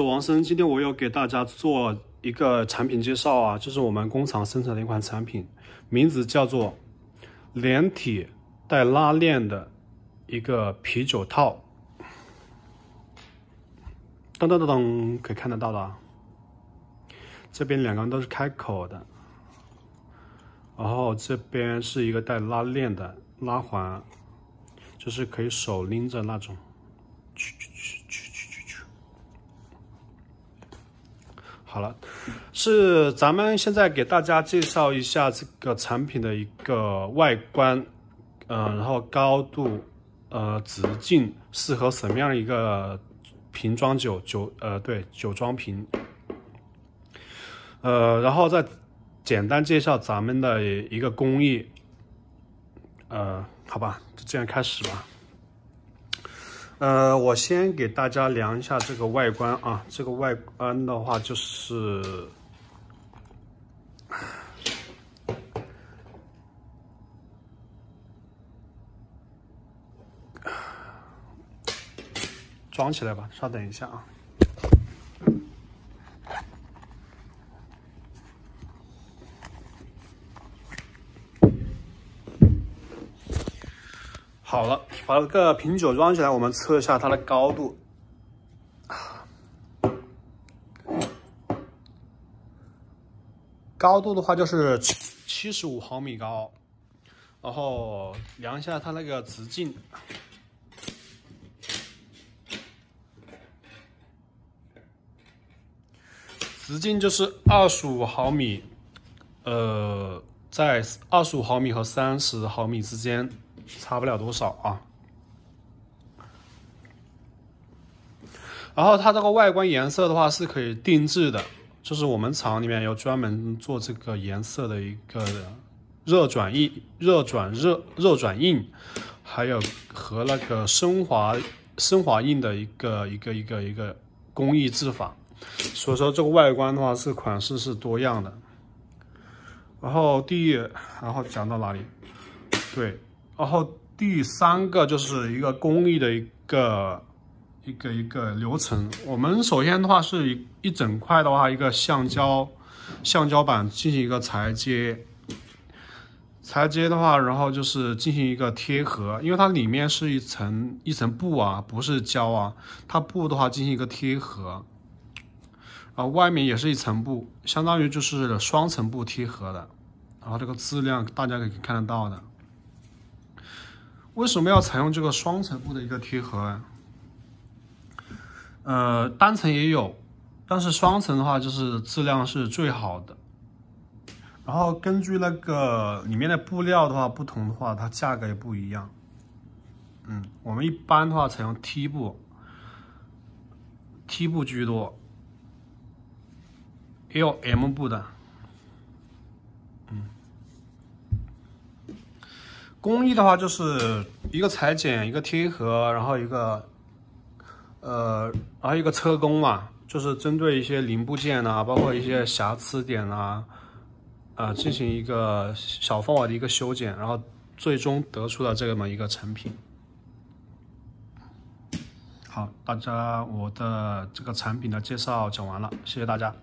王生，今天我要给大家做一个产品介绍啊，这是我们工厂生产的一款产品，名字叫做连体带拉链的一个啤酒套。噔噔噔噔，可以看得到的，这边两个都是开口的，然后这边是一个带拉链的拉环，就是可以手拎着那种。好了，是咱们现在给大家介绍一下这个产品的一个外观，呃，然后高度，呃，直径，适合什么样的一个瓶装酒酒，呃，对，酒装瓶，呃，然后再简单介绍咱们的一个工艺，呃，好吧，就这样开始吧。呃，我先给大家量一下这个外观啊，这个外观的话就是装起来吧，稍等一下啊。好了，把这个瓶酒装起来，我们测一下它的高度。高度的话就是七十五毫米高，然后量一下它那个直径，直径就是二十五毫米，呃，在二十五毫米和三十毫米之间。差不了多少啊，然后它这个外观颜色的话是可以定制的，就是我们厂里面有专门做这个颜色的一个热转印、热转热热转印，还有和那个升华升华印的一个一个一个一个工艺制法，所以说这个外观的话是款式是多样的。然后第一，然后讲到哪里？对。然后第三个就是一个工艺的一个一个一个流程。我们首先的话是一一整块的话，一个橡胶橡胶板进行一个裁接，裁接的话，然后就是进行一个贴合，因为它里面是一层一层布啊，不是胶啊，它布的话进行一个贴合，然后外面也是一层布，相当于就是双层布贴合的，然后这个质量大家可以看得到的。为什么要采用这个双层布的一个贴合啊？呃，单层也有，但是双层的话就是质量是最好的。然后根据那个里面的布料的话不同的话，它价格也不一样。嗯，我们一般的话采用 T 布，T 布居多，L、M 布的。嗯工艺的话，就是一个裁剪，一个贴合，然后一个，呃，然后一个车工嘛，就是针对一些零部件啊，包括一些瑕疵点啊，啊，进行一个小范围的一个修剪，然后最终得出了这么一个成品。好，大家，我的这个产品的介绍讲完了，谢谢大家。